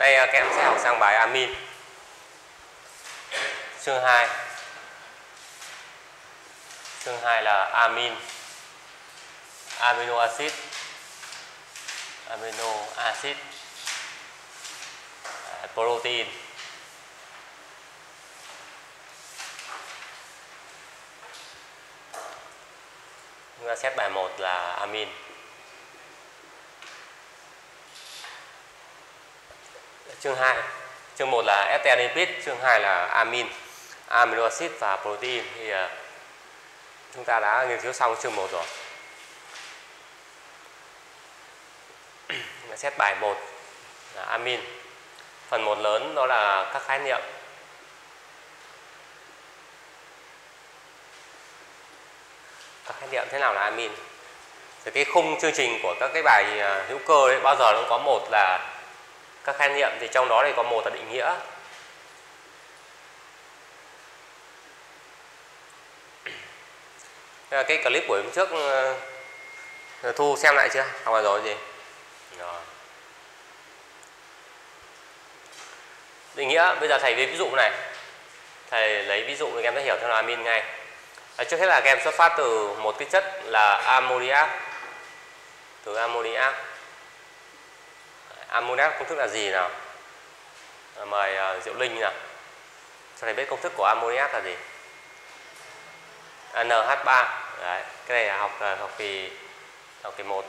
Đây à, các em sẽ học sang bài amin. Chương 2. Chương 2 là amin. Amino acid. Amino acid. À, protein. Chúng ta xét bài 1 là amin. Chương 2 chương 1 là ester lipid chương 2 là amin amino acid và protein. Thì uh, chúng ta đã nghiên cứu xong chương 1 rồi. Xét bài 1 là amin. Phần 1 lớn đó là các khái niệm. Các khái niệm thế nào là amin? Thì cái khung chương trình của các cái bài ờ, hữu cơ ấy, bao giờ nó có một là các khái niệm thì trong đó thì có một là định nghĩa. Cái clip buổi hôm trước ờ, thu xem lại chưa? Học bài rồi gì? Rồi. Định nghĩa bây giờ thầy lấy ví dụ này. Thầy lấy ví dụ thì em sẽ hiểu theo là amin ngay. À, trước hết là các em xuất phát từ một cái chất là ammoniac. Từ ammoniac ammoniac công thức là gì nào? À, mời uh, diệu linh nào. Cho thầy biết công thức của ammoniac là gì? À, NH3 đấy cái này là học uh, học kỳ học kỳ 1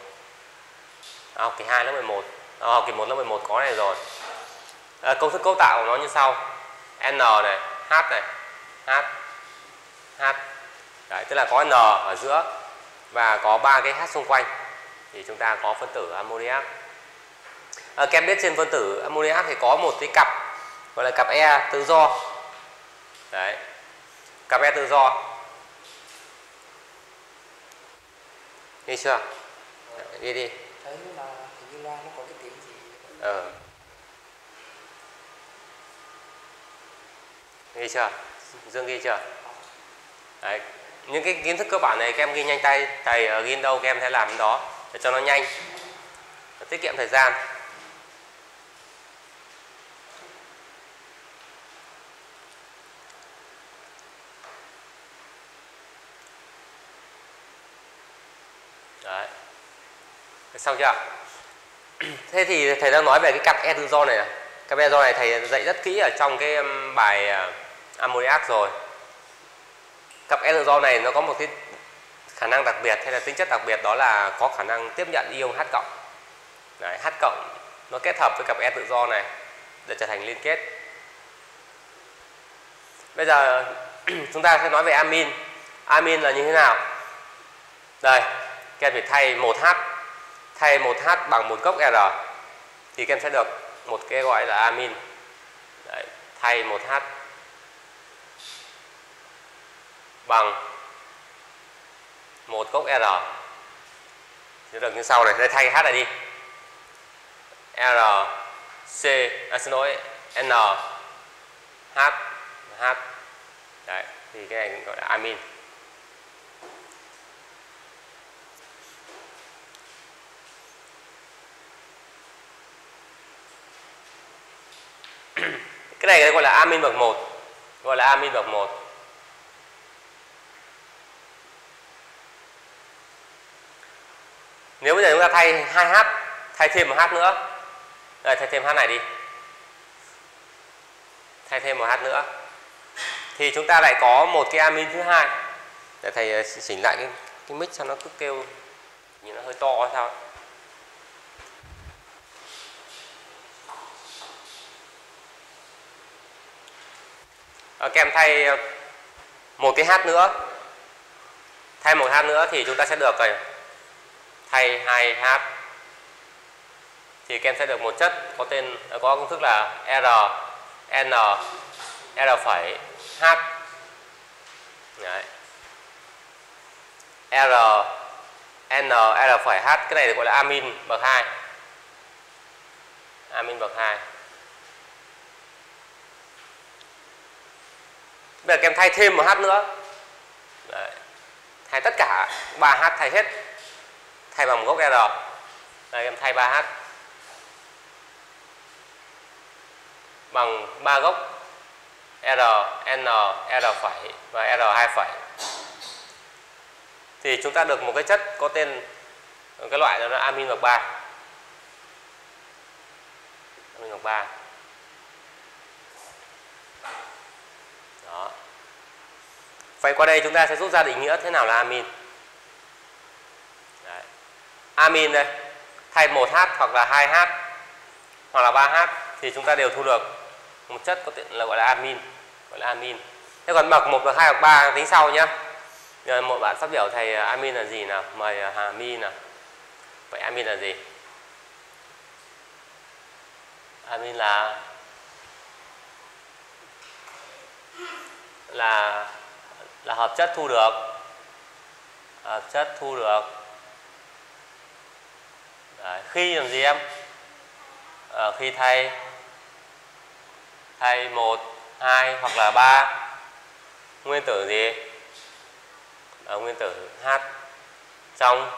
à, học kỳ 2 lớp 11 à, học kỳ 1 lớp 11 có này rồi. À, công thức cấu tạo của nó như sau. N này H này H H. Đấy tức là có N ở giữa và có ba cái H xung quanh. Thì chúng ta có phân tử ammoniac à, các em biết trên phân tử ammoniac thì có một cái cặp gọi là cặp E tự do. Đấy cặp E tự do. Đi chưa? Đi đi. Thấy là hình như loa nó có cái tiếng gì? Ờ. Ghi chưa? Dương ghi chưa? Đấy những cái kiến thức cơ bản này các em ghi nhanh tay thầy ghi đâu các em sẽ làm đó để cho nó nhanh tiết kiệm thời gian Đấy. Xong chưa? Thế thì thầy đang nói về cái cặp E tự do này, này. Cặp E tự do này thầy dạy rất kỹ ở trong cái bài uh, ammoniac rồi. Cặp E tự do này nó có một cái khả năng đặc biệt hay là tính chất đặc biệt đó là có khả năng tiếp nhận ion H cộng. Đấy, H cộng nó kết hợp với cặp E tự do này để trở thành liên kết. Bây giờ chúng ta sẽ nói về amin. Amin là như thế nào? Đây, các em phải thay 1H thay 1H bằng một gốc R thì các em sẽ được một cái gọi là amin. Đấy, thay 1H bằng một gốc R. Thì được như sau này đây thay H này đi. R C à, xin lỗi N H H Đấy, thì cái này gọi là amin. Này gọi là amin bậc 1 gọi là amin bậc 1 nếu bây giờ chúng ta thay 2H thay thêm một H nữa. Đây, thay thêm H này đi. Thay thêm một H nữa. Thì chúng ta lại có một cái amin thứ hai. Để thầy ờ, chỉnh lại cái cái mic cho nó cứ kêu, nhìn nó hơi to hay sao ấy. À, em thay ờ, một cái hát nữa. Thay một hát nữa thì chúng ta sẽ được rồi thay hai hát. Thì kem sẽ được một chất có tên có công thức là R N R phẩy H. Đấy. R N R phẩy H cái này được gọi là amin bậc 2 amin bậc 2 bây giờ em thay thêm một H nữa. Đấy. thay tất cả 3 H thay hết. Thay bằng gốc R. Đây em thay 3 H bằng 3 gốc R, N, R phẩy và R 2 phẩy. Thì chúng ta được một cái chất có tên cái loại đó là amin bậc ba, amin bậc ba. Đó. Vậy qua đây chúng ta sẽ rút ra định nghĩa thế nào là amin? Đấy. amin đây, thay 1H hoặc là 2H hoặc là 3H thì chúng ta đều thu được một chất có tiện là gọi là amin, gọi là amin. Thế còn bậc 1 bậc 2 bậc 3 tính sau nhá. Rồi một bạn phát biểu thầy à, amin là gì nào? Mời à, hà mi nào. Vậy amin là gì? Amin là là là hợp chất thu được. Hợp chất thu được. Đấy, khi làm gì em? À, khi thay. Thay một hai hoặc là ba. Nguyên tử gì? Ở nguyên tử H. Trong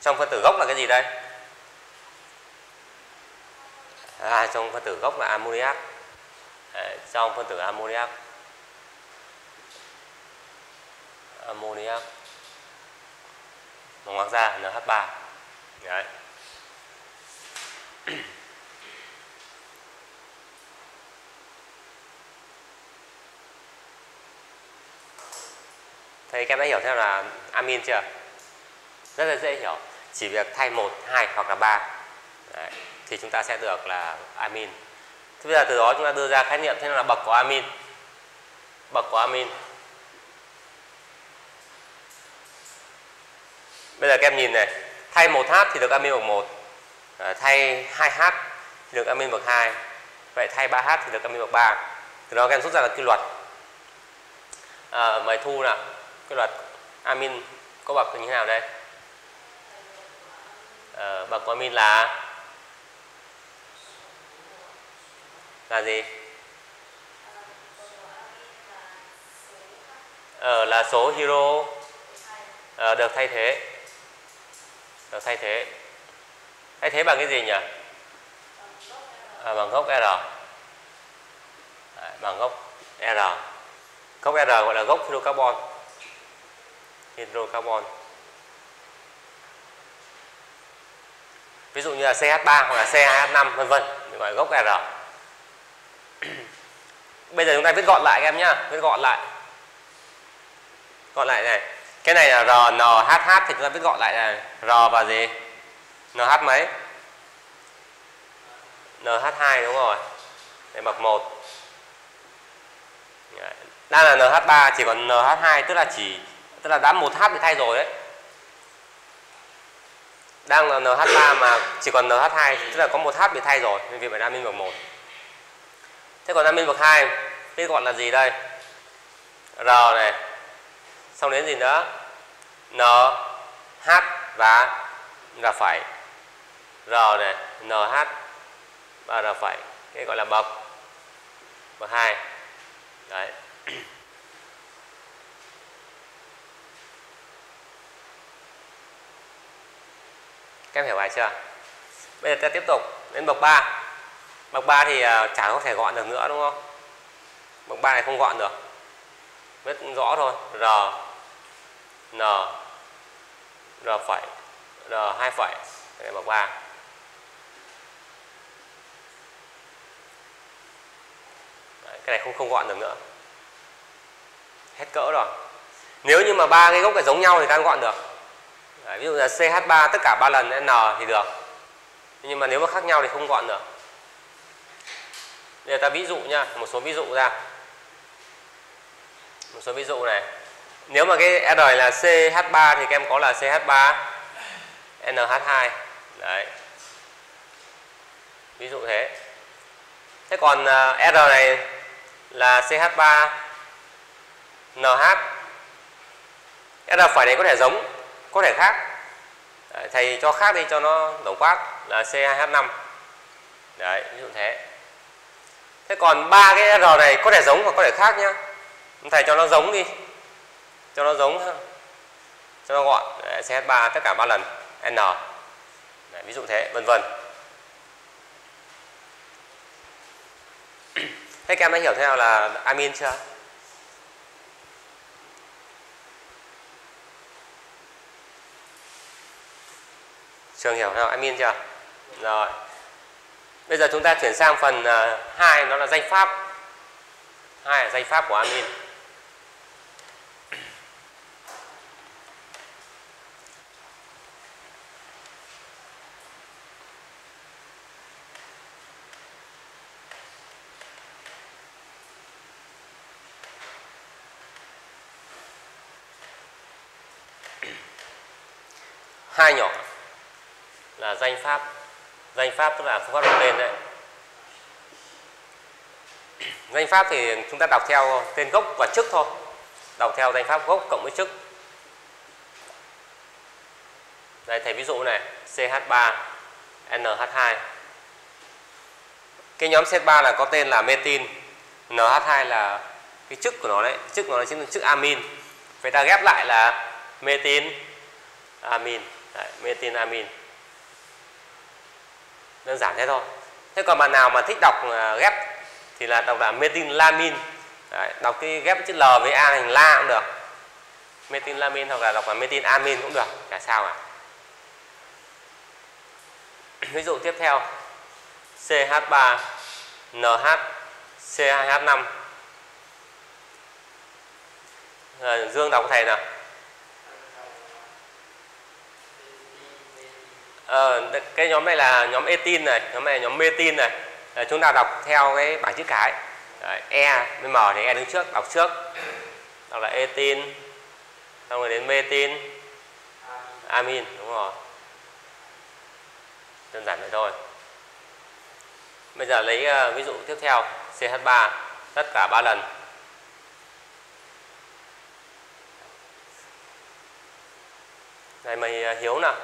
trong phân tử gốc là cái gì đây? À, trong phân tử gốc là ammoniac trong phân tử ammoniac ammoniac nó ngoặc ra NH3 đấy Thầy các em đã hiểu theo là amin chưa? Rất là dễ hiểu. Chỉ việc thay một, hai hoặc là ba thì chúng ta sẽ được là amin. Thế bây giờ từ đó chúng ta đưa ra khái niệm thế nào là bậc của amin. Bậc của amin. Bây giờ các em nhìn này, thay 1h thì được amin bậc 1. À, thay 2H thì được amin bậc 2. Vậy thay 3H thì được amin bậc 3. Từ đó các em rút ra là quy luật. À, mời thu nào quy luật amin có bậc như thế nào đây à, bậc của amin là là gì? Ờ, là số hero. Ờ, được thay thế. Được thay thế. Thay thế bằng cái gì nhỉ? À, bằng gốc r. Đấy, bằng gốc r. Gốc r gọi là gốc hydrocarbon. Hydrocarbon. Ví dụ như là CH3 hoặc là CH5 vân vân. Gọi gốc R bây giờ chúng ta viết gọn lại các em nhá viết gọn lại. Gọn lại này. Cái này là RNHH thì chúng ta viết gọn lại là R và gì? NH mấy? NH2 đúng rồi. Đây, bậc 1 đang là NH3 chỉ còn NH2 tức là chỉ, tức là đã một h bị thay rồi đấy. Đang là NH3 mà chỉ còn NH2 tức là có một h bị thay rồi, nên vì vậy phải Minh bậc 1 thế còn amin bậc 2 biết gọi là gì đây? R này. Xong đến gì nữa? N, H và R phải R này NH và R phải cái gọi là bậc. Bậc 2 đấy. Các em hiểu bài chưa? Bây giờ ta tiếp tục đến bậc 3 bậc 3 thì chẳng chả có thể gọn được nữa, đúng không? Bậc 3 này không gọn được. Viết rõ thôi. R n r phẩy r hai phẩy cái này bậc 3 Đấy, cái này không không gọn được nữa. Hết cỡ rồi. Nếu như mà ba cái gốc này giống nhau thì ta gọn được. Đấy, ví dụ là CH3 tất cả ba lần N thì được. Nhưng mà nếu mà khác nhau thì không gọn được. Bây giờ ta ví dụ nha một số ví dụ ra một số ví dụ này. Nếu mà cái R là CH3 thì các em có là CH3 NH2 đấy. Ví dụ thế. Thế còn à, R này là CH3 NH R phải này có thể giống có thể khác. Đấy, thầy cho khác đi cho nó tổng quát là C2H5 đấy ví dụ thế. Thế còn ba cái R này có thể giống hoặc có thể khác nhá thầy cho nó giống đi. Cho nó giống cho nó gọn. Đấy, CH3 tất cả ba lần. N. Đấy, ví dụ thế vân vân. Thế các em đã hiểu thế nào là amin chưa? Trường hiểu thế nào amin chưa? Rồi. Bây giờ chúng ta chuyển sang phần uh, hai nó là danh pháp. Hai là danh pháp của amin hai nhỏ là danh pháp. Danh pháp tức là phương pháp đọc tên đấy. Danh pháp thì chúng ta đọc theo tên gốc và chức thôi. Đọc theo danh pháp gốc cộng với chức. Đây thầy ví dụ này CH3 NH2 cái nhóm CH3 là có tên là metin NH2 là cái chức của nó đấy. Chức của nó chính là chức amin. Vậy ta ghép lại là metin amin. Đấy, metin amin đơn giản thế thôi. Thế còn bạn nào mà thích đọc uh, ghép thì là đọc là methylamin Đấy, đọc cái ghép chữ L với A thành la cũng được. Methylamin hoặc là đọc là methylamin cũng được cả sao cả. Ví dụ tiếp theo CH3 NH C2H5 à, Dương đọc thầy nào? À, cái nhóm này là nhóm etin này nhóm này là nhóm metin này. À, chúng ta đọc theo cái bảng chữ cái. Đấy, e m thì e đứng trước đọc trước. Đọc là etin xong rồi đến metin amin đúng rồi. Đơn giản vậy thôi. Bây giờ lấy uh, ví dụ tiếp theo CH3 tất cả ba lần. Này mày uh, hiếu nào?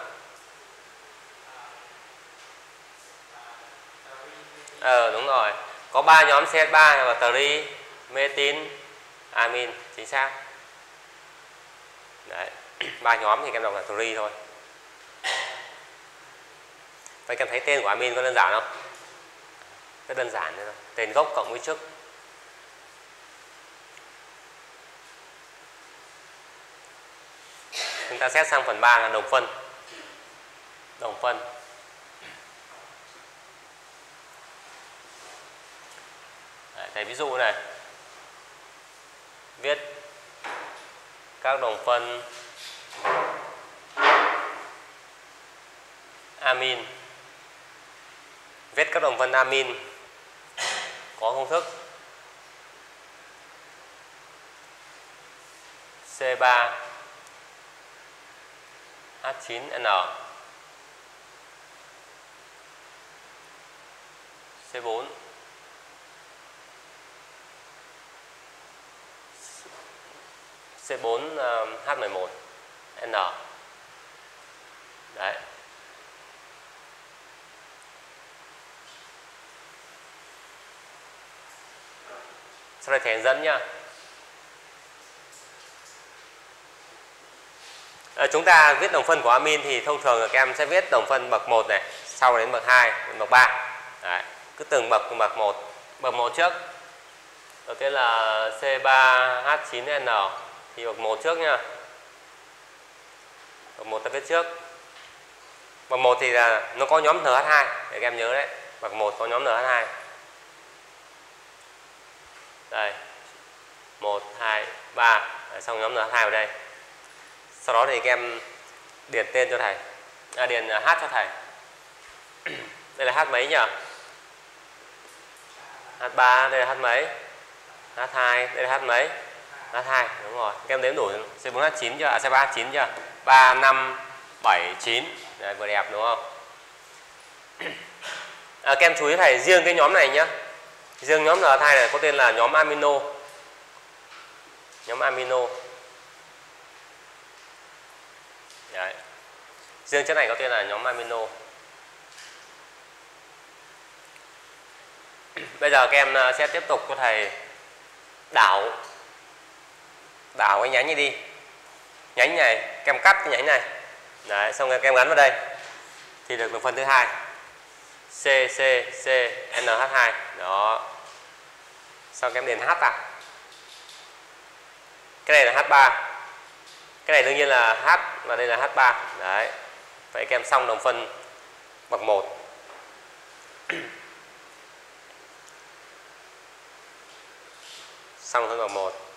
Ờ đúng rồi. Có ba nhóm CH3 và tri, metin, amin, chính xác. Đấy, ba nhóm thì em đọc là tri thôi. Vậy em thấy tên của amin có đơn giản không? Rất đơn giản thôi. Tên gốc cộng với chức. Chúng ta xét sang phần 3 là đồng phân. Đồng phân. Thầy ví dụ này. Viết các đồng phân amin. Viết các đồng phân amin có công thức C3 H9N C4 C4 ờ, H11 N. Đấy. Sau này thầy hướng dẫn nhá. À, chúng ta viết đồng phân của amin thì thông thường các em sẽ viết đồng phân bậc 1 này sau đến bậc 2 đến bậc 3 đấy. cứ từng bậc từng bậc 1 bậc 1 trước. Đầu tiên là C3H9N thì bậc 1 trước nha. Bậc 1 ta viết trước. Bậc 1 thì là nó có nhóm NH2 để các em nhớ đấy. Bậc 1 có nhóm NH2 đây. 1 2 3 đấy, xong nhóm NH2 vào đây. Sau đó thì các em điền tên cho thầy. À, điền à, H cho thầy. Đây là H mấy nhỉ? H3 đây là H mấy? H2 đây là H mấy? H2 đúng rồi. Các em đếm đủ C4H9 chưa? À C3H9 chưa? 3 5 7 9 Đấy, vừa đẹp đúng không? À, các em chú ý thầy riêng cái nhóm này nhá. Riêng nhóm N2 này có tên là nhóm amino. Nhóm amino. Đấy. riêng chất này có tên là nhóm amino. Bây giờ các em à, sẽ tiếp tục cho thầy đảo đảo cái nhánh này đi. Nhánh này, kem cắt cái nhánh này. Đấy, xong rồi kem gắn vào đây. Thì được được phần thứ hai. C C C NH2 đó. Sau kem đền h à? Cái này là h3 cái này đương nhiên là h và đây là h3 đấy. Vậy kem xong đồng phân bậc 1 xong phân bậc 1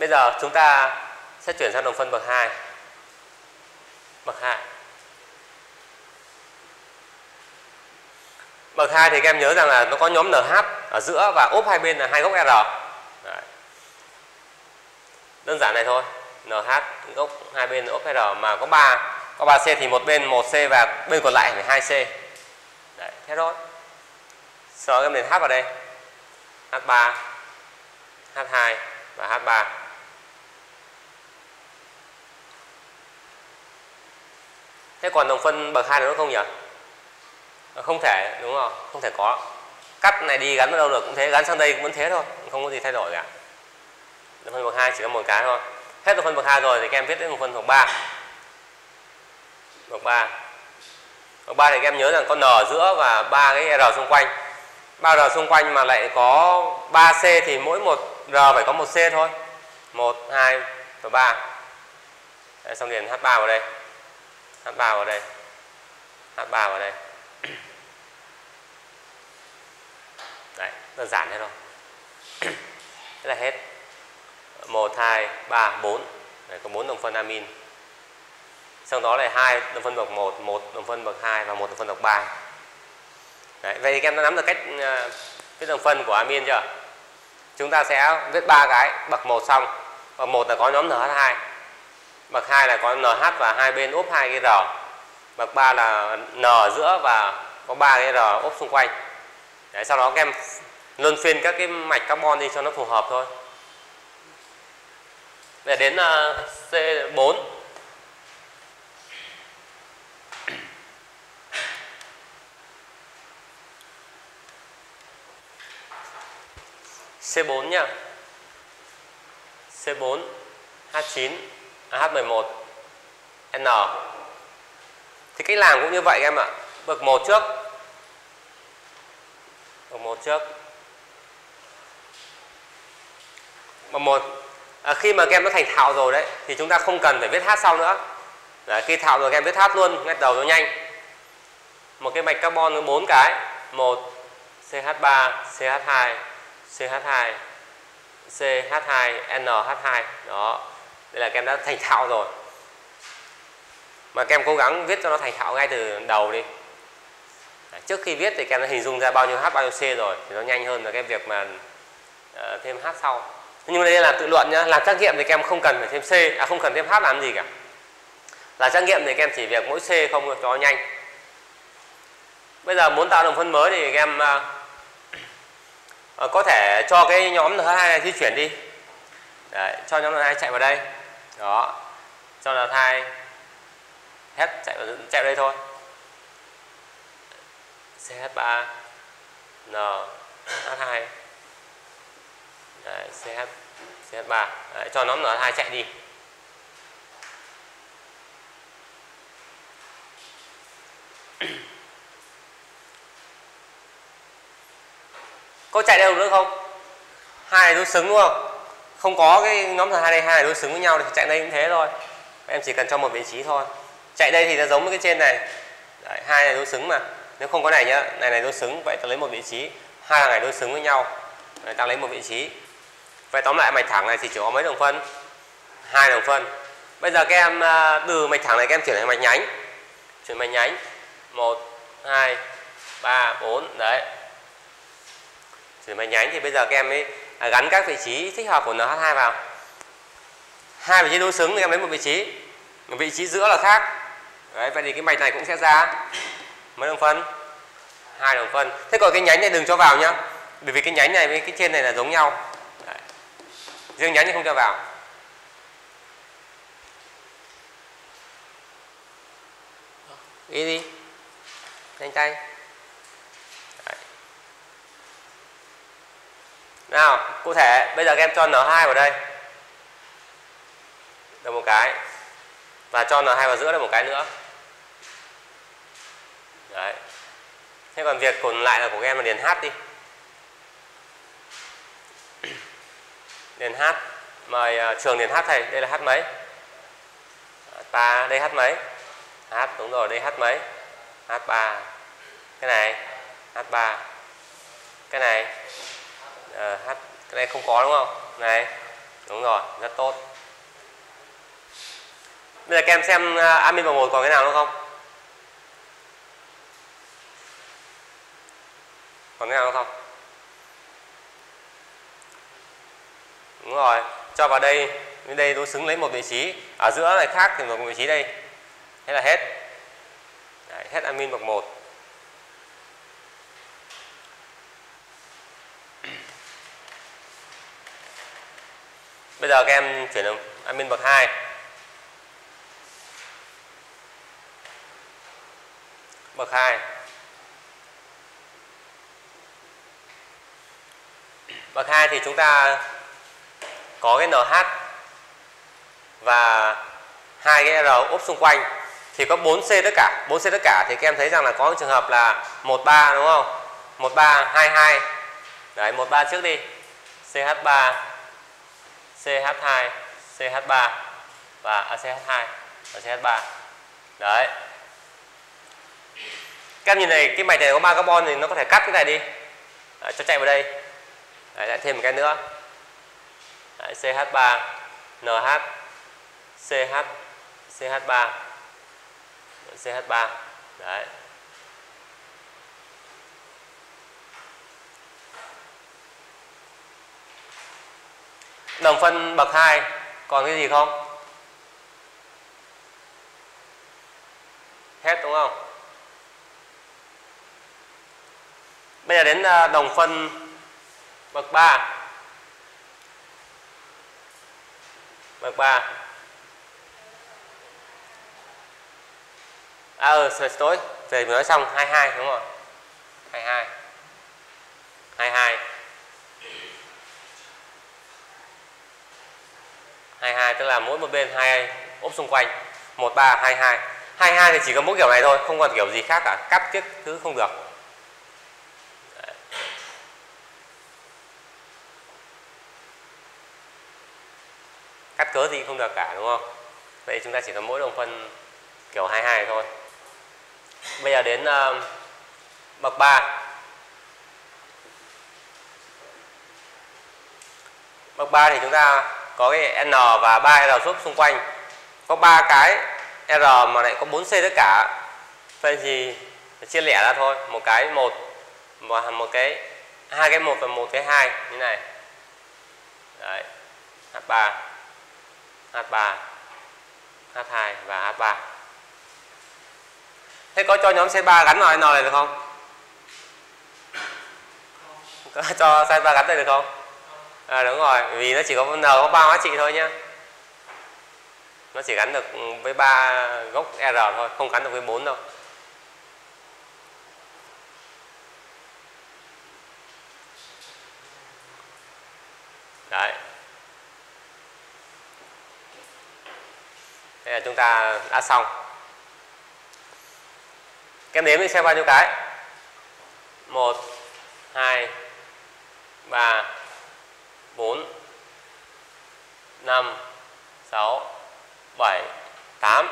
bây giờ chúng ta sẽ chuyển sang đồng phân bậc 2 bậc 2 bậc 2 thì các em nhớ rằng là nó có nhóm NH ở giữa và ốp hai bên là hai gốc R. Đấy. đơn giản này thôi. NH gốc hai bên ốp R mà có 3 có 3C thì một bên 1C và bên còn lại phải 2C Đấy, thế thôi. Sau đó em đến H vào đây. H3 H2 và H3 Thế còn đồng phân bậc hai nữa không nhỉ? Ờ, không thể, đúng không? Không thể có. Cắt này đi gắn vào đâu được cũng thế, gắn sang đây cũng vẫn thế thôi, không có gì thay đổi cả. Đồng phân bậc hai chỉ có một cái thôi. Hết đồng phân bậc hai rồi thì các em viết đến đồng phân bậc ba Bậc ba Bậc ba thì các em nhớ rằng có n ở giữa và ba cái r xung quanh. ba r xung quanh mà lại có 3c thì mỗi một r phải có một c thôi. 1 2 và ba xong điền H3 vào đây hát bao ở đây. Hát bao ở đây. Đấy đơn giản thế thôi. Thế là hết. Một hai ba bốn. Đấy, có bốn đồng phân amin. Sau đó là hai đồng phân bậc một một đồng phân bậc hai và một đồng phân bậc ba. Đấy, vậy thì em đã nắm được cách uh, viết đồng phân của amin chưa? Chúng ta sẽ viết ba cái bậc một xong, bậc một là có nhóm nh hai. Bậc 2 là có NH và hai bên ốp hai cái R. Bậc 3 là N ở giữa và có ba cái R ốp xung quanh. Đấy, sau đó các em luân phiên các cái mạch carbon đi cho nó phù hợp thôi. Để đến uh, C4 C4 nhá. C4 H9 H11 N. Thì cách làm cũng như vậy em ạ. Bậc 1 trước. Bậc 1 trước. Bậc 1 à, khi mà game nó thành thạo rồi đấy thì chúng ta không cần phải viết hát sau nữa. Đấy, khi thạo rồi game viết hát luôn ngay đầu cho nhanh. Một cái mạch carbon nó 4 cái. 1 CH3 CH2 CH2 CH2 NH2 đó đây là các em đã thành thạo rồi. Mà các em cố gắng viết cho nó thành thạo ngay từ đầu đi. Đấy, trước khi viết thì các em đã hình dung ra bao nhiêu h bao nhiêu c rồi thì nó nhanh hơn là cái việc mà uh, thêm h sau. Nhưng mà đây là làm tự luận nhá làm trắc nghiệm thì các em không cần phải thêm c à không cần thêm h làm gì cả. Là trắc nghiệm thì các em chỉ việc mỗi c không cho nhanh. Bây giờ muốn tạo đồng phân mới thì các em uh, ờ, uh, ờ, có thể cho cái nhóm n2 di chuyển đi. Đấy, cho nhóm n2 chạy vào đây đó. Cho là thai hết chạy vào chạy đây thôi. CH3 N H2 Đấy, CH CH3 Đấy, cho nó N2 chạy đi. Có chạy đâu nữa không? Hai nó xứng đúng không? Không có cái nhóm N2 đây hai đối xứng với nhau thì chạy đây cũng thế thôi. Em chỉ cần cho một vị trí thôi. Chạy đây thì nó giống với cái trên này. Đấy, hai này đối xứng mà. Nếu không có này nhá này này đối xứng vậy ta lấy một vị trí. Hai này đối xứng với nhau. Đấy, ta lấy một vị trí. Vậy tóm lại mạch thẳng này thì chỉ có mấy đồng phân. Hai đồng phân. Bây giờ các em à, từ mạch thẳng này các em chuyển thành mạch nhánh. Chuyển mạch nhánh. Một hai ba bốn. Đấy. Chuyển mạch nhánh thì bây giờ các em mới gắn các vị trí thích hợp của NH2 vào. Hai vị trí đối xứng thì em lấy một vị trí. Một vị trí giữa là khác. Đấy, vậy thì cái mạch này cũng sẽ ra mấy đồng phân? Hai đồng phân. Thế còn cái nhánh này đừng cho vào nhá. Bởi vì cái nhánh này với cái trên này là giống nhau. Đấy. riêng nhánh thì không cho vào. Đi đi. Nhanh tay. Nào cụ thể bây giờ các em cho n2 vào đây. Được một cái. Và cho n2 vào giữa được một cái nữa. Đấy. Thế còn việc còn lại là của các em là điền h đi. Điền H mời uh, trường điền H thầy. Đây là H mấy? H3 đây H mấy? H đúng rồi đây H mấy? H3 cái này. H3 cái này. Ờ, uh, H cái này không có đúng không? Này đúng rồi rất tốt. Bây giờ các em xem uh, amin một còn cái nào nữa không? Còn cái nào nữa không? Đúng rồi cho vào đây bên đây đối xứng lấy một vị trí. Ở giữa này khác thì một vị trí đây. Thế là hết. Đấy, hết amin bậc một. Bây giờ các em chuyển sang admin bậc 2 bậc 2 bậc 2 thì chúng ta có cái NH và hai cái R úp xung quanh. Thì có 4C tất cả. 4C tất cả thì các em thấy rằng là có trường hợp là 13 đúng không? 1322 đấy 13 trước đi. CH3 CH2 CH3 và à, CH2 và CH3 đấy. Các em nhìn này cái mạch này có ba carbon thì nó có thể cắt cái này đi. Đấy, cho chạy vào đây. Đấy, lại thêm một cái nữa. Đấy, CH3 NH CH CH3 CH3 đấy. Đồng phân bậc 2 còn cái gì không? Hết đúng không? Bây giờ đến à, đồng phân bậc 3 bậc 3 à ừ tối. Về vừa nói xong 22 đúng không 22 22 22 tức là mỗi một bên hai ốp xung quanh. 13 22 22 thì chỉ có mỗi kiểu này thôi không còn kiểu gì khác cả. Cắt tiếp thứ không được. Đấy. cắt cớ gì không được cả đúng không? Vậy chúng ta chỉ có mỗi đồng phân kiểu 22 thôi. Bây giờ đến uh, bậc 3 bậc 3 thì chúng ta có cái n và 3 r giúp xung quanh. Có ba cái r mà lại có 4 c tất cả. Vậy thì chia lẻ ra thôi. Một cái một và một cái, hai cái một và một cái hai. Như này. Đấy. H3 h3 h2 và h3 thế có cho nhóm C3 gắn vào N này được không? Có cho C3 gắn đây được không? À, đúng rồi vì nó chỉ có n có ba hóa trị thôi nhá. Nó chỉ gắn được với ba gốc r thôi không gắn được với bốn đâu. Đấy. Thế là chúng ta đã xong. Cái đếm đi xem bao nhiêu cái. Một hai ba. 4 5 6 7 8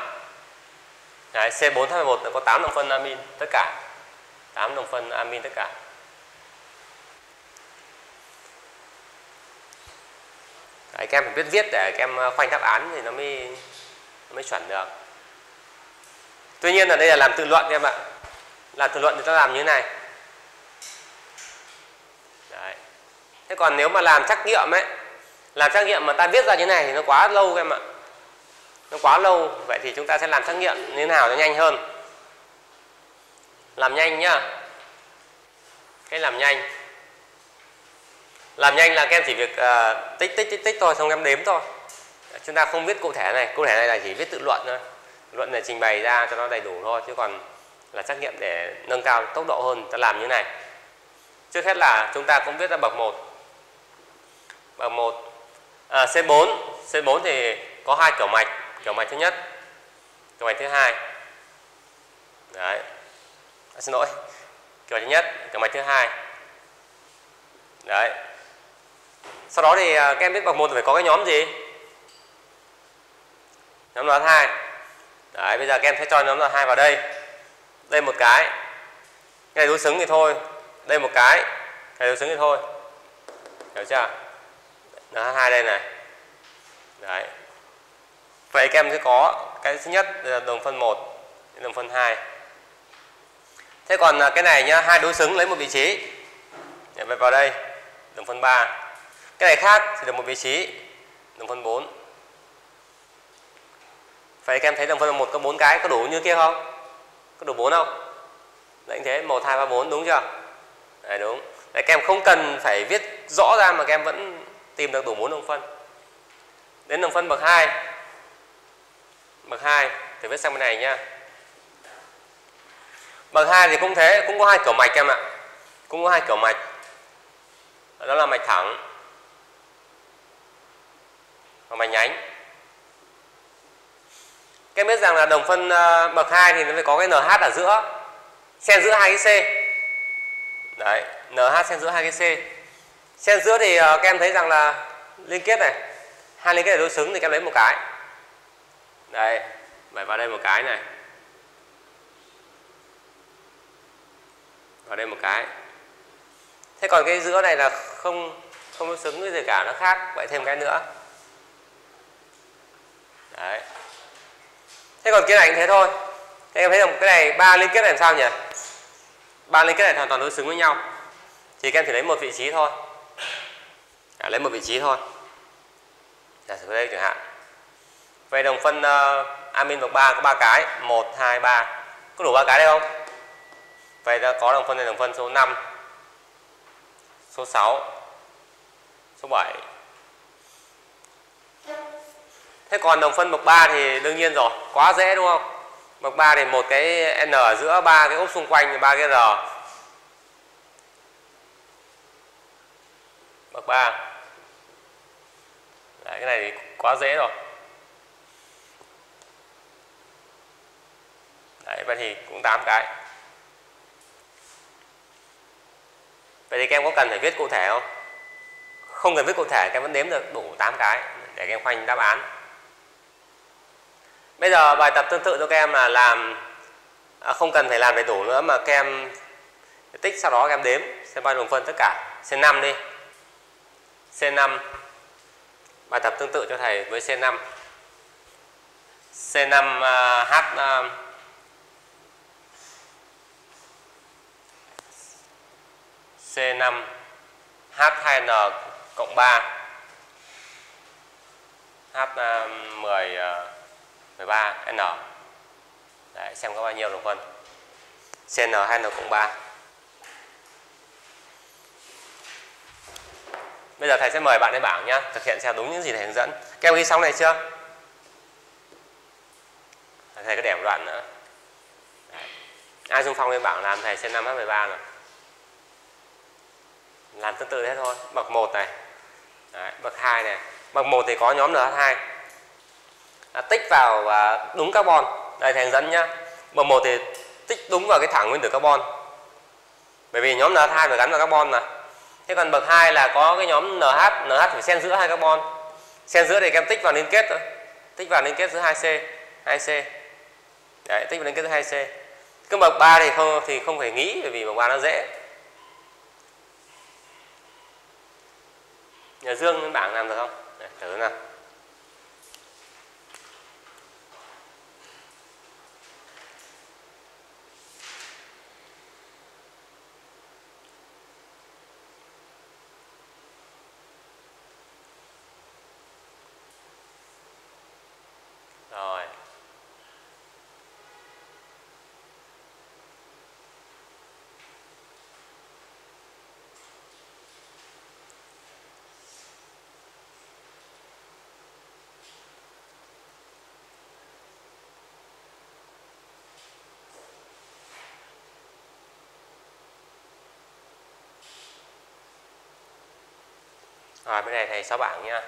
Đấy, C4H11 nó có 8 đồng phân amin tất cả. 8 đồng phân amin tất cả. Đấy, các em phải biết viết để các em ờ, khoanh đáp án thì nó mới nó mới chuẩn được. Tuy nhiên là đây là làm tự luận em ạ. Làm tự luận thì ta làm như thế này. Thế còn nếu mà làm trắc nghiệm ấy làm trắc nghiệm mà ta viết ra như này thì nó quá lâu em ạ. Nó quá lâu vậy thì chúng ta sẽ làm trắc nghiệm như thế nào cho nhanh hơn. Làm nhanh nhá. Cái làm nhanh. Làm nhanh là các em chỉ việc uh, tích tích tích tích thôi xong em đếm thôi. Chúng ta không viết cụ thể này cụ thể này là chỉ viết tự luận thôi. Luận này trình bày ra cho nó đầy đủ thôi chứ còn là trắc nghiệm để nâng cao tốc độ hơn ta làm như này. Trước hết là chúng ta cũng viết ra bậc 1 Ờ, bằng 1 à, C4 C4 thì có hai kiểu mạch. Kiểu mạch thứ nhất kiểu mạch thứ hai. Đấy. À, xin lỗi. Kiểu mạch thứ nhất kiểu mạch thứ hai. Đấy. Sau đó thì à, các em biết bậc một phải có cái nhóm gì? Nhóm đoán hai. Đấy bây giờ các em sẽ cho nhóm đoán hai vào đây. Đây một cái. Cái này đối xứng thì thôi. Đây một cái. Cái đối xứng thì thôi. Hiểu chưa? Đó hai đây này. Đấy. Vậy các em sẽ có cái thứ nhất là đồng phân 1 đồng phân 2 thế còn à, cái này nhá hai đối xứng lấy một vị trí. Vậy vào đây đồng phân 3 cái này khác thì được một vị trí đồng phân 4 vậy các em thấy đồng phân 1 có 4 cái có đủ như kia không? Có đủ 4 không? Đấy thế 1 2 3 4 đúng chưa? Đấy đúng. Đấy, các em không cần phải viết rõ ra mà các em vẫn tìm được đủ 4 đồng phân. Đến đồng phân bậc 2 bậc 2 thì viết sang bên này nha. Bậc 2 thì cũng thế, cũng có hai kiểu mạch em ạ. Cũng có hai kiểu mạch. Đó là mạch thẳng và mạch nhánh. Các em biết rằng là đồng phân ờ, bậc 2 thì nó phải có cái NH ở giữa. Xen giữa hai cái C. Đấy NH xen giữa hai cái C xen giữa thì ờ, các em thấy rằng là liên kết này, hai liên kết này đối xứng thì các em lấy một cái. Đây vậy vào đây một cái này. Vào đây một cái. Thế còn cái giữa này là không không đối xứng với gì cả, nó khác, vậy thêm cái nữa. Đấy. Thế còn cái này cũng thế thôi. Thế em thấy rằng cái này ba liên kết này làm sao nhỉ? Ba liên kết này hoàn toàn đối xứng với nhau. Thì các em chỉ lấy một vị trí thôi à, lấy một vị trí thôi. Giả sử đây chẳng hạn. Vậy đồng phân uh, amin bậc 3 có ba cái. 1 2 3 có đủ ba cái đây không? Vậy ta có đồng phân này đồng phân số 5 số 6 số 7 thế còn đồng phân bậc 3 thì đương nhiên rồi quá dễ đúng không? Bậc 3 thì một cái n ở giữa ba cái ốp xung quanh ba cái r. bậc 3 Đấy, cái này thì quá dễ rồi Đấy, vậy thì cũng 8 cái Vậy thì các em có cần phải viết cụ thể không? Không cần viết cụ thể, các em vẫn đếm được đủ 8 cái để các em khoanh đáp án. Bây giờ bài tập tương tự cho các em là làm à, không cần phải làm đầy đủ nữa mà các em tích sau đó các em đếm xem bao nhiêu đồng phân tất cả. xem 5 đi. C5 bài tập tương tự cho thầy với C5. C5 uh, H uh, C5 H2N cộng 3 H10 13N Đấy, xem có bao nhiêu đồng phân CN2N cộng 3 Bây giờ thầy sẽ mời bạn lên bảng nhá, Thực hiện theo đúng những gì thầy hướng dẫn. Các em ghi xong này chưa? Thầy có để một đoạn nữa. Đấy. Ai dung phong lên bảng làm thầy C5H13 rồi làm tương tự thế thôi. Bậc 1 này. Đấy, bậc 2 này. Bậc 1 thì có nhóm NH2 à, tích vào à, đúng carbon. Đây thầy hướng dẫn nhá. Bậc 1 thì tích đúng vào cái thẳng nguyên tử carbon. Bởi vì nhóm NH2 phải gắn vào carbon mà thế còn bậc 2 là có cái nhóm NH NH phải xen giữa hai carbon. Xen giữa thì các em tích vào liên kết thôi. Tích vào liên kết giữa 2C 2C đấy, tích vào liên kết giữa 2C cái bậc 3 thì không thì không phải nghĩ, bởi vì bậc 3 nó dễ. Nhà Dương bảng làm được không? Để thử nào. Rồi. Rồi bên này thầy sáu bảng nha.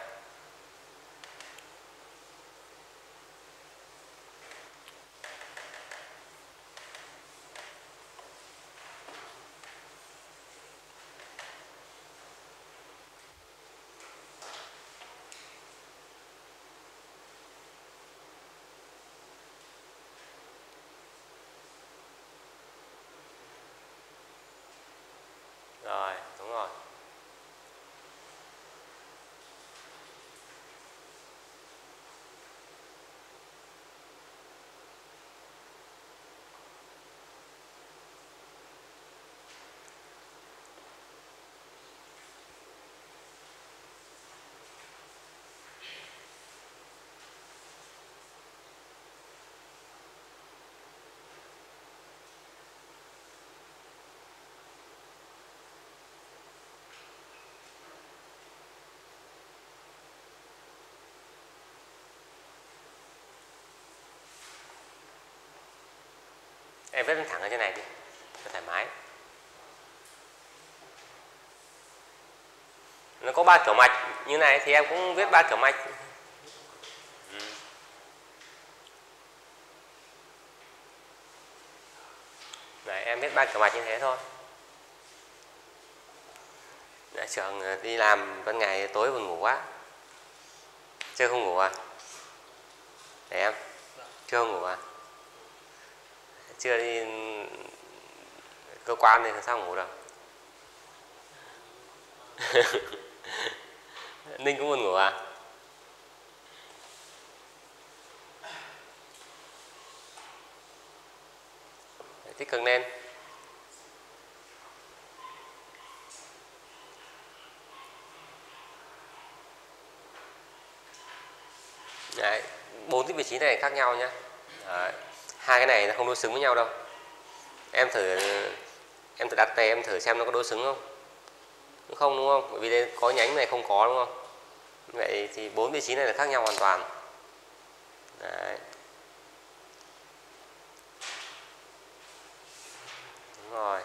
Em viết thẳng ở trên này đi cho thoải mái. Nó có ba kiểu mạch như này thì em cũng viết ba kiểu mạch. Ừ. Đấy, em viết ba kiểu mạch như thế thôi. Đã trường ờ, đi làm ban ngày tối buồn ngủ quá. Chưa không ngủ à? Để em. Chưa không ngủ à? Chưa đi cơ quan thì sao ngủ được? Ninh cũng buồn ngủ à? Tích cực lên Đấy, bốn cái vị trí này khác nhau nhé Đấy hai cái này nó không đối xứng với nhau đâu. Em thử em thử đặt tay em thử xem nó có đối xứng không. Không đúng không? Bởi vì đây có nhánh này không có đúng không? Vậy thì bốn vị trí này là khác nhau hoàn toàn. Đấy. đúng rồi.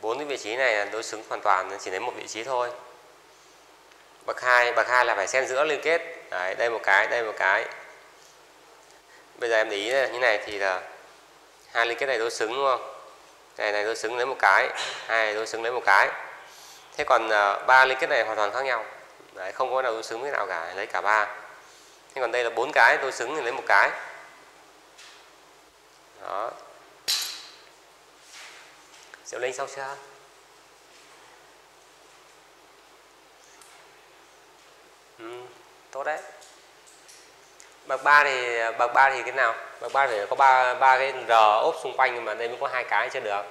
Bốn cái vị trí này là đối xứng hoàn toàn chỉ lấy một vị trí thôi. Bậc hai bậc hai là phải xen giữa liên kết. Đấy, đây một cái đây một cái bây giờ em để ý như này thì là hai liên kết này đối xứng đúng không? Này này đối xứng lấy một cái hai đối xứng lấy một cái. Thế còn uh, ba liên kết này hoàn toàn khác nhau. Đấy, không có nào đối xứng với nào cả lấy cả ba. Thế còn đây là bốn cái đối xứng thì lấy một cái. Đó. Diệu Linh xong chưa? Ừ, tốt đấy bậc ba thì, bậc ba thì cái nào? Bậc ba phải có ba ba cái r ốp xung quanh nhưng mà đây mới có hai cái chưa được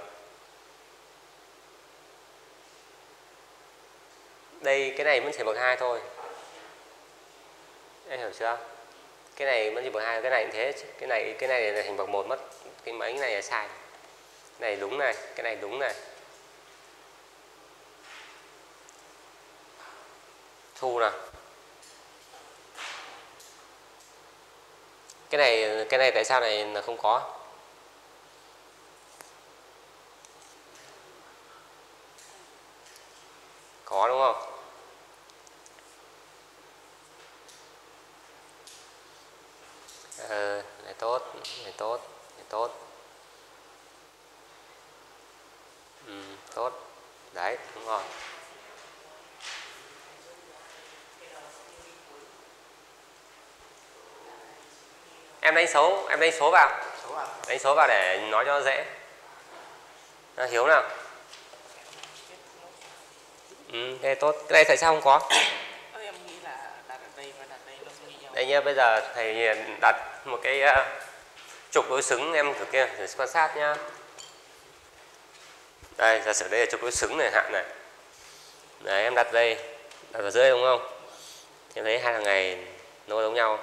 đây, cái này vẫn chỉ bậc hai thôi. Em hiểu chưa? Cái này vẫn chỉ bậc hai, cái này cũng thế cái này cái này là thành bậc một mất. Cái mấy cái này là sai. Cái này đúng này, cái này đúng này. Thu nào. Cái này cái này tại sao này là không có có đúng không ờ này tốt này tốt này tốt ừ, tốt đấy đúng rồi em đánh số em đánh số vào. Số đánh số vào để nói cho dễ. À, hiếu nào? Ừ đây tốt. Cái này tại sao không có. Đây nhá bây giờ thầy đặt một cái uh, trục đối xứng em thử kia thử quan sát nhá. Đây giả sử đây là trục đối xứng này hạn này. Đấy em đặt đây. Đặt ở dưới đúng không? Em thấy hai thằng này nó giống nhau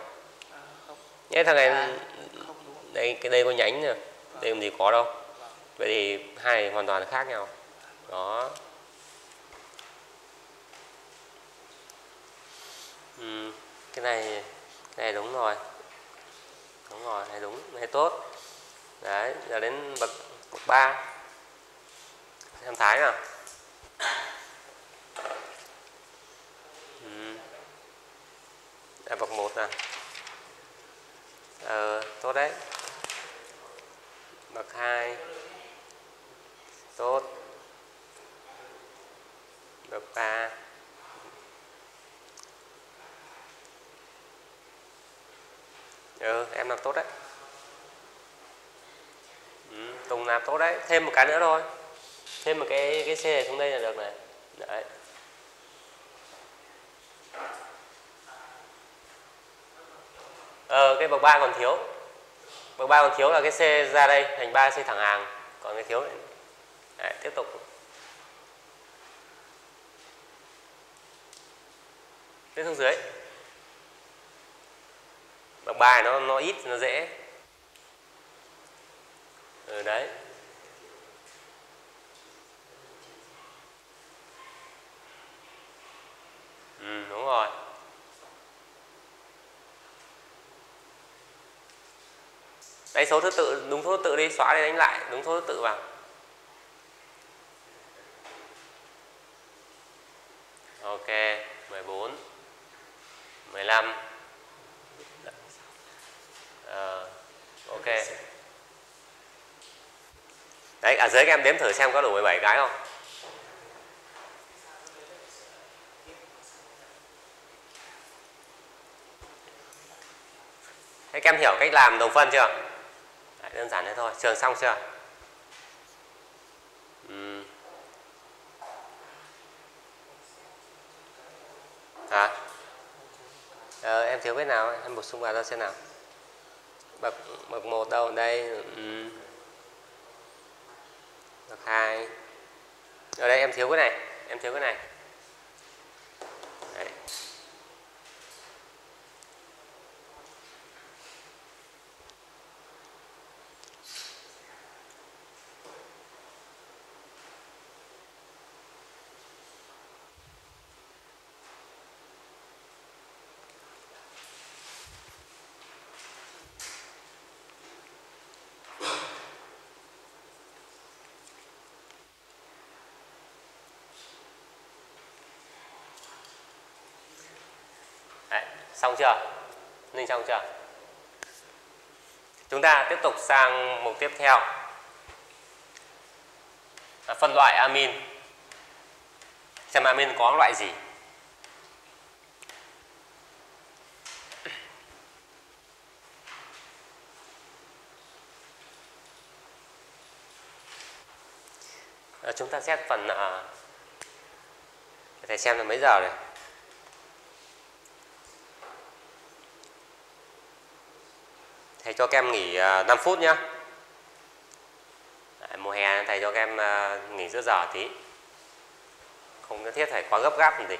nhé thằng này đây cái đây có nhánh nè đây làm gì có đâu. Vậy thì hai hoàn toàn khác nhau. Đó. Ừ, cái này cái này đúng rồi. Đúng rồi này đúng này tốt. Đấy giờ đến bậc bậc ba. Em thái nào? Ừ. bậc một nè ờ tốt đấy bậc hai tốt bậc ba ừ em làm tốt đấy ừ, tùng làm tốt đấy. Thêm một cái nữa thôi. Thêm một cái cái xe này xuống đây là được này. Đấy. Ờ cái bậc ba còn thiếu. Bậc ba còn thiếu là cái xe ra đây thành ba xe thẳng hàng. Còn cái thiếu này. Đấy, tiếp tục. Tiếp xuống dưới. Bậc ba nó nó ít nó dễ. Ừ đấy ừ đúng rồi đấy số thứ tự đúng số thứ tự đi xóa đi đánh lại đúng số thứ tự vào. Ok 14 15 ờ, ok. Đấy ở dưới các em đếm thử xem có đủ 17 cái không. Thế các em hiểu cách làm đồng phân chưa? Đơn giản thế thôi. Trường xong chưa? uhm. Hả? Ờ, em thiếu cái nào? Em bổ sung vào ra xem nào. Bậc bậc một đâu? Đây. uhm. Bậc hai. Ở đây em thiếu cái này. Em thiếu cái này. Đấy. Đấy, xong chưa? Ninh xong chưa? Chúng ta tiếp tục sang mục tiếp theo. À, phân loại amin. Xem amin có loại gì? À, chúng ta xét phần à, thầy xem là mấy giờ rồi? Thầy cho các em nghỉ à, 5 phút nhé Đấy, mùa hè thầy cho các em à, nghỉ giữa giờ tí. Không nhất thiết phải quá gấp gáp gì.